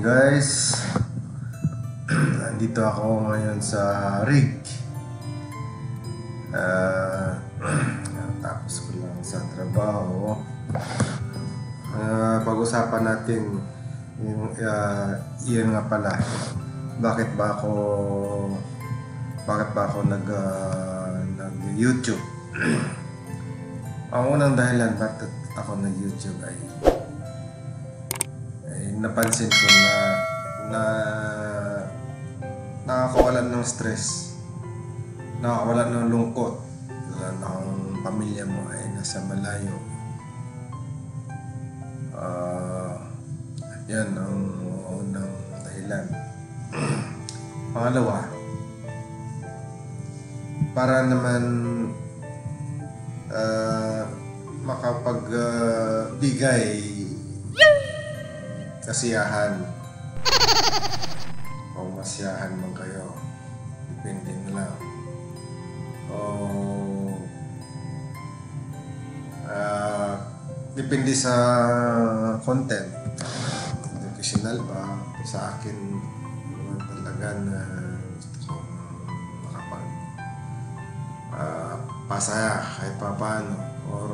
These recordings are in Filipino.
morning guys. Nandito ako ngayon sa rig. Ah, tapos ko lang sa trabaho. Ah, pag-usapan natin yung uh, iyan nga pala. Bakit ba ako bakit ba ako nag ah, nag YouTube? Ang unang dahilan bakit ako nag YouTube ay napansin ko na na nakakawalan ng stress. Nakakawalan ng lungkot na kung pamilya mo ay nasa malayo. Ah, yan ang unang dahilan. Pangalawa para naman ah, makapagbigay kasiyahan. O masiyahan man kayo depende na lang. O ah, depende sa content. Educational ba? Sa akin naman talaga na gusto kong makapag ah, pasaya kahit pa paano or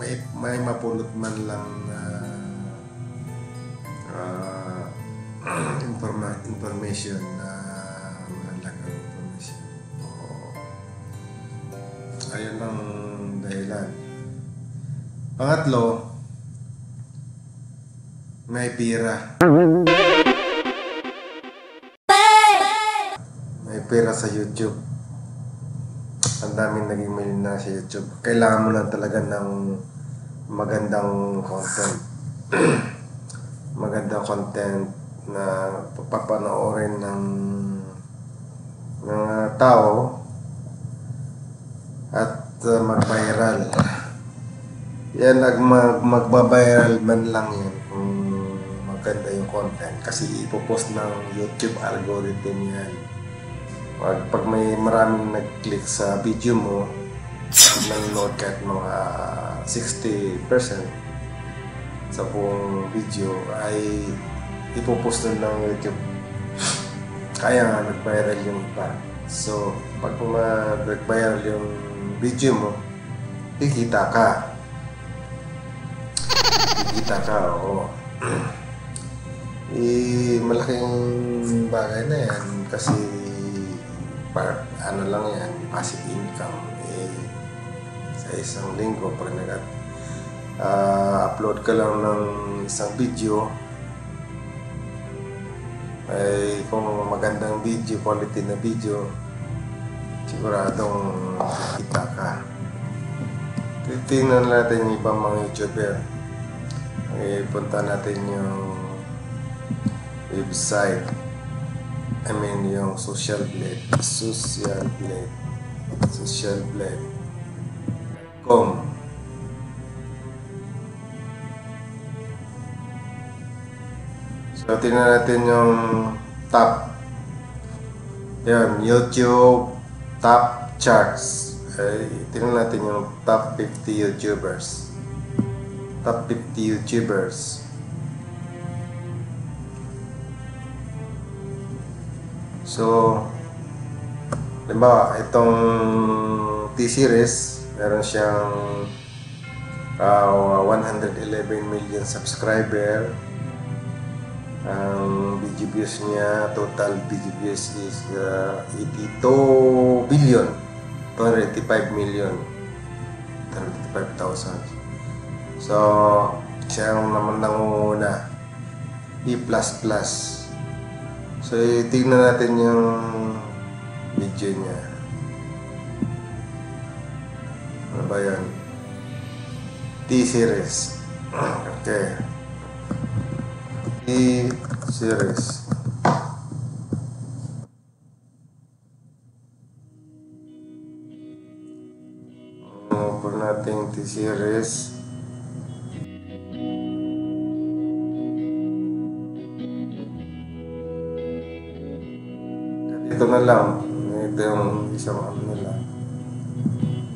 may, may mapulot man lang na ah, informa- information na mahalagang information. O, ayun ang dahilan. Pangatlo, may pira. May pera sa YouTube. Ang daming naging milyoner sa YouTube. Kailangan mo lang talaga ng magandang content. magandang content na papanoorin ng mga tao at uh, mag-viral. Yan, nag mag, magba-viral man lang yan kung maganda yung content. Kasi ipopost ng YouTube algorithm yan. Pag, pag may maraming nag-click sa video mo, nanonood kahit mga 60% sa buong video ay ipopost na ng YouTube. Kaya nga nag-viral yung iba. So, pag nag-viral yung video mo, kikita ka. Kikita ka, oo. eh, malaking bagay na yan kasi par, ano lang yan, passive income. Eh, sa isang linggo, pag nag ah, upload ka lang ng isang video, ay kung magandang video, quality na video, siguradong kita ka. Titingnan natin yung ibang mga YouTuber. Eh, punta natin yung website. I mean, yung social blade. Social blade. Social blade. Com. So, tingnan natin yung top. Yan, YouTube top charts. Ay, tingnan natin yung top 50 YouTubers. Top 50 YouTubers. So, Diba, itong T-Series, meron siyang uh, 111 million subscriber. Ang video views niya, total video views is uh, 82 billion. 285 million. 285,000. So, siya ang naman nangunguna. E++. So, tignan natin yung video niya. Ano ba yan? T-series. Okay. T-series. Open natin T-series. Ito na lang. Ito yung isang ano nila.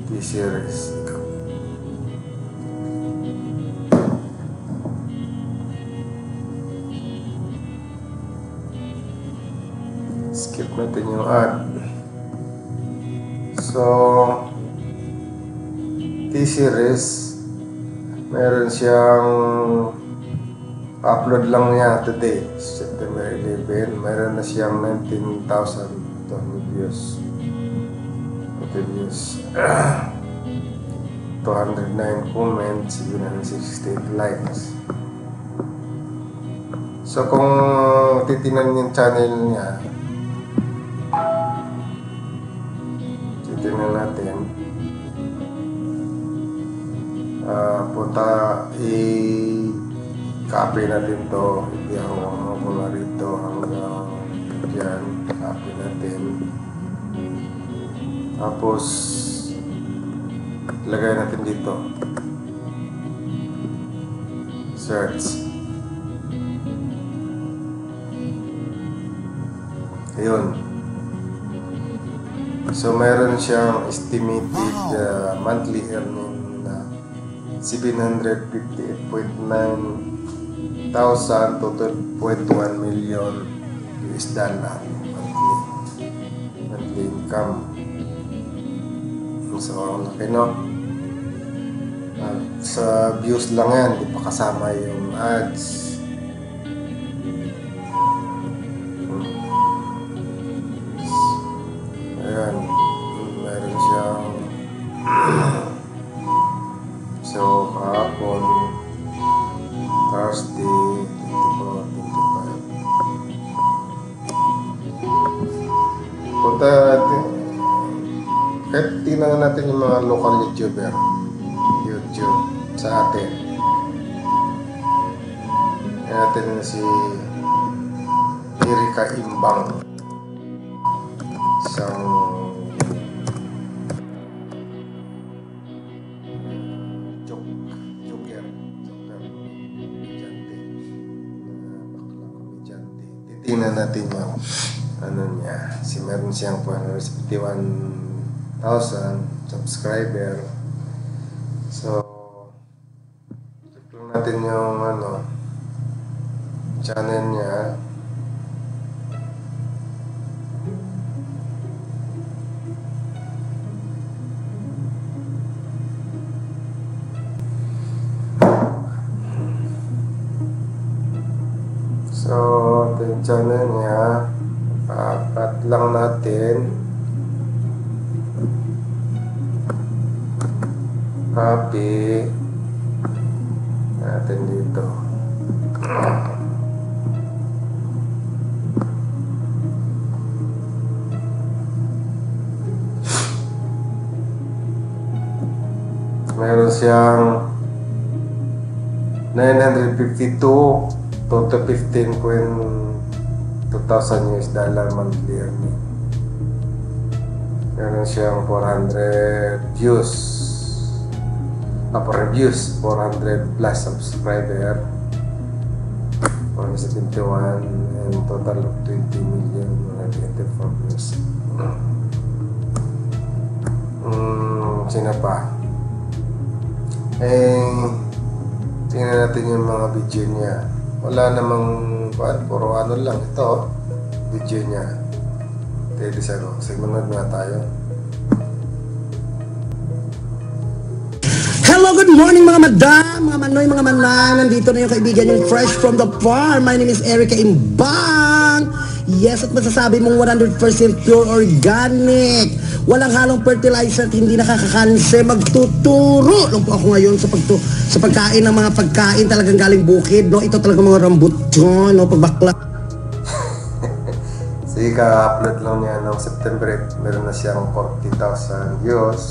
T-series. Skip natin yung ad. So, T-Series, meron siyang upload lang niya today, September 11. Meron na siyang 19,200 views. Views. 209 comments, 768 likes. So kung titinan yung channel niya, titingnan natin. Ah, punta i-copy natin to. Hindi ako muna rito hanggang dyan. Copy natin. Tapos, lagay natin dito. Search. Ayun. So, meron siyang estimated uh, monthly earning na 758.9 thousand to 12.1 million US dollar monthly, monthly income. So, ang laki no? At sa views lang yan, di pa kasama yung ads. YouTuber YouTube sa atin natin na si Erika Imbang isang joke, joker, joker, komedyante, na baklang komedyante. Titingnan natin yung ano niya. Si meron siyang 451,000 subscriber. Lang natin yung ano, channel niya. So, ito yung channel niya. Papat lang natin. Siyang 952 to 15 coin 2,000 US dollar monthly earning. Meron siyang 400 views. Ah, 400 views. 400 plus subscriber. 171 and total of 20 million 184 views. Hmm, sino pa? Eh, tingnan natin yung mga video niya. Wala namang, kuan, puro ano lang. Ito, video niya. Teddy Saro. Simunod nga tayo. Hello, good morning mga madam, mga manoy, mga manang. Nandito na yung kaibigan yung Fresh from the Farm. My name is Erica Imbang. Yes, at masasabi mong 100% pure organic. Walang halong fertilizer at hindi nakakakanse. Magtuturo lang po ako ngayon sa, pagtu sa pagkain ng mga pagkain talagang galing bukid. No? Ito talaga mga rambuton, no? pagbakla. Sige, ka-upload lang niya ng September 8. Meron na siyang 40,000 views.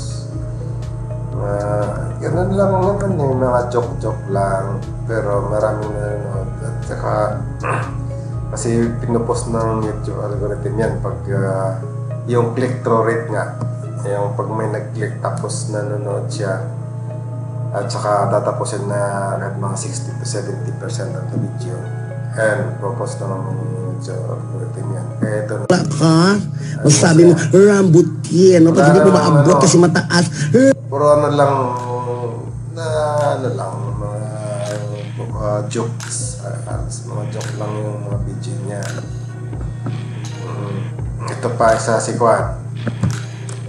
Uh, ganun lang naman yung mga joke-joke lang. Pero maraming nanonood. At saka, kasi pinupost ng YouTube algorithm yan pag ah, yung click-through rate nga. Yung pag may nag-click tapos nanonood siya. At saka tatapusin na kahit mga 60 to 70% ng the video. And popost ng YouTube algorithm yan. Kaya ito Wala ka, masasabi mo rambutin. No? Pag hindi mo maabot kasi mataas. Puro ano lang, na ano lang, mga uh, jokes. Uh, mga joke lang yung mga video niya. Ito pa isa si Kwan.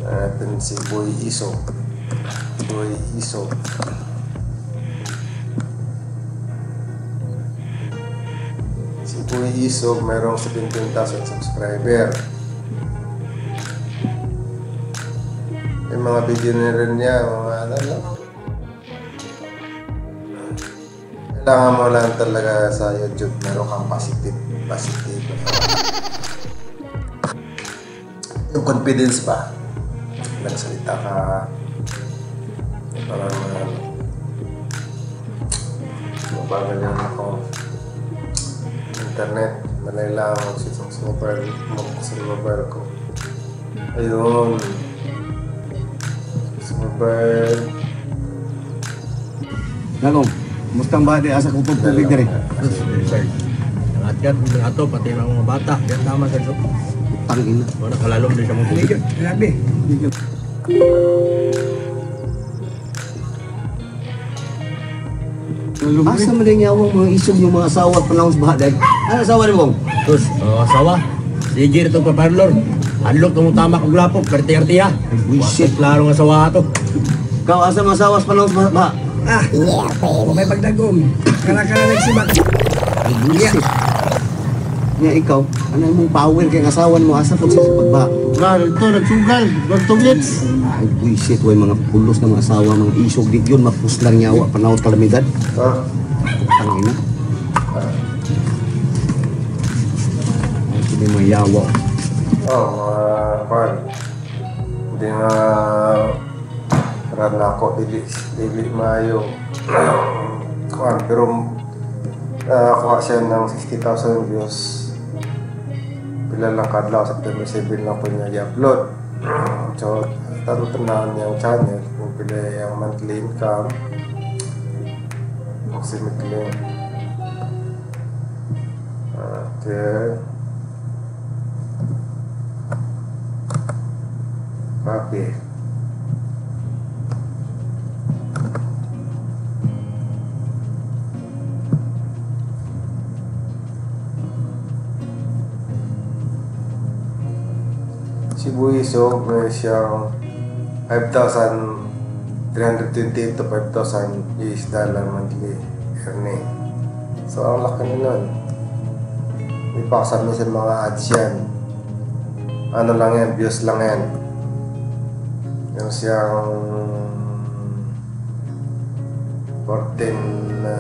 Natin si Boy Iso. Boy Iso. Si Boy Iso mayroong 17,000 subscriber. Yung mga video na rin niya, mga ano lang. Kailangan mo lang talaga sa YouTube meron kang positive, positive. Yung confidence ba? Nagsalita ka, parang uh, mabagal yung ako. Internet, malay lang ako sa sa mobile, sa mobile ko. Ayun. Sa mobile. Nagong, mustang ba di asa kong tubig na rin? Lahat yan, ato, pati mga bata. Yan tama sa loob. Tangin na. O, nakalalom din sa mga tubig. Grabe. Asa mo din yawang mga isog yung mga asawa at panahon sa bahaday? Ano asawa ni mong? Terus, oh, asawa. Sige rin itong paparlor. Hadlok na mong tama kong lapok, perti-erti ha. Buisit. Bakit klaro ng asawa ato. Ikaw asa mga asawa sa panahon sa baha? Ah, may pagdagom. Kala-kala nagsibak. Buisit. Nga ikaw, ano yung power kay asawa mo asa po siya sa pagbaha? Bro, ito, nagsugal. Magtuglits. Ay, buisit, way mga pulos ng mga asawa, mga isog, di yun, mapuslang yawa, panahon kalamidad. Ah, Tangin na. Ay, hindi mga yawa. oh, mga kwan. Hindi nga ran ako dili dili maayo kwan pero nakakuha siya ng 60,000 views pila lang kadlaw September 7 lang po niya i-upload so tarutunan niya ang channel kung pila yung monthly income. Approximately. Okay. Copy Buiso may siyang 5,328 to 5,000 US dollar monthly earning. So, ang laki na nun. May pakasama sa mga ads yan. Ano lang yan, views lang yan. Yung siyang 14 na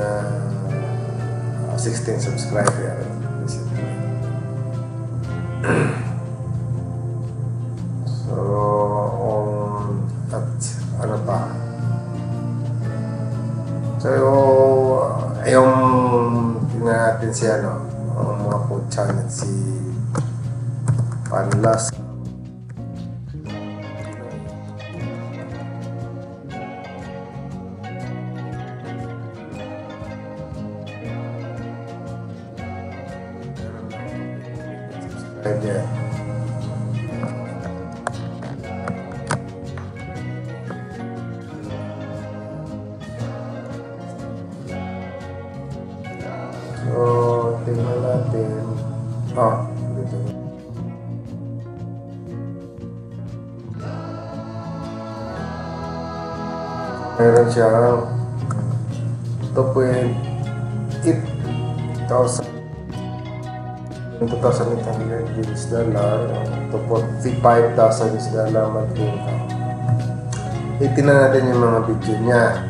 16 subscriber. Si Panlas. Yan. Meron siyang 2.8,000 2,800 US dollar to 45,000 US dollar monthly income. Itingnan natin yung mga video niya.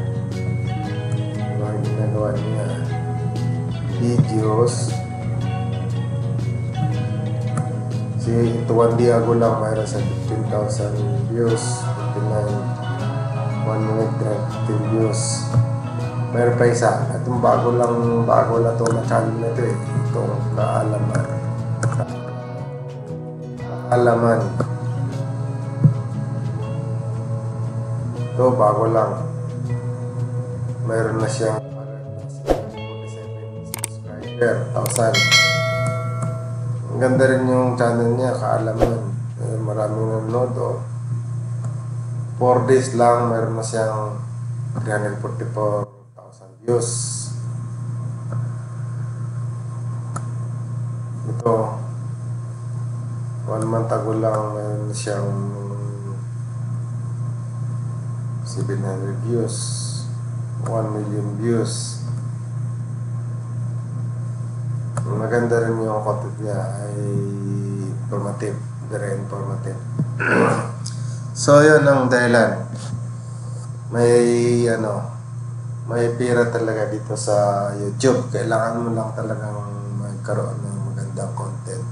Mga ginagawa niya videos. Si Tuan Diago lang mayroon sa 15,000 views. 59 1 minute 15 views. Mayroon pa isa. Itong bago lang, bago lang itong channel na ito eh. Itong kaalaman. Kaalaman. Ito, bago lang. Mayroon na siyang 47 subscriber, 1,000. Ang ganda rin yung channel niya, kaalaman. Eh, maraming nanonood, oh. 4 days lang, mayroon na siyang 344,000 views. Ito. one month ago lang meron na siyang 700 views 1 million views maganda rin yung content niya ay informative very informative so yun ang dahilan. May ano may pira talaga dito sa YouTube. Kailangan mo lang talagang magkaroon ng magandang content.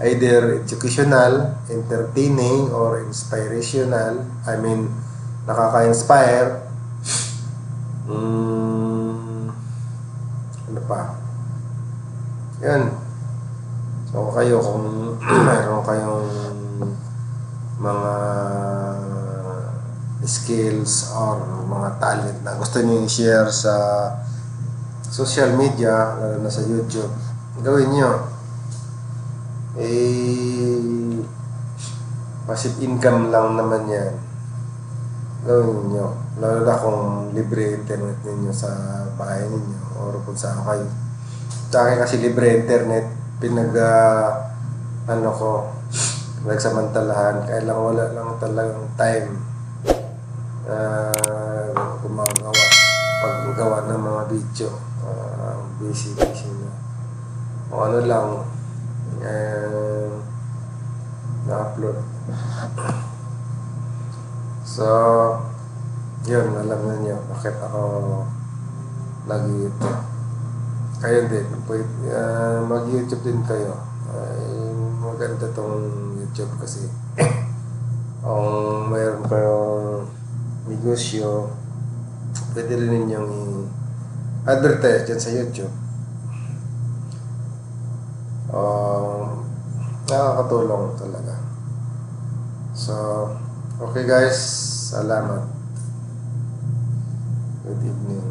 Either educational entertaining or inspirational. I mean nakaka-inspire. Mm, ano pa? Yan so kayo kung mayroon kayong mga skills or mga talent na gusto niyo i-share sa social media, lalo na sa YouTube, gawin niyo. Eh, passive income lang naman yan. Gawin niyo. Lalo na kung libre internet ninyo sa bahay ninyo or kung saan kayo. Sa akin kasi libre internet, pinag, ah, ano ko, nagsamantalahan. Kaya lang wala lang talagang time uh, gumagawa paggawa ng mga video. Uh, busy busy na. O ano lang uh, na-upload. So yun alam na niyo bakit ako lagi ito kayo din uh, mag youtube din kayo. Ay maganda tong youtube kasi kung mayroon kayong negosyo, pwede rin ninyong i-advertise dyan sa YouTube. Um, nakakatulong talaga. So, okay guys, salamat. Good evening.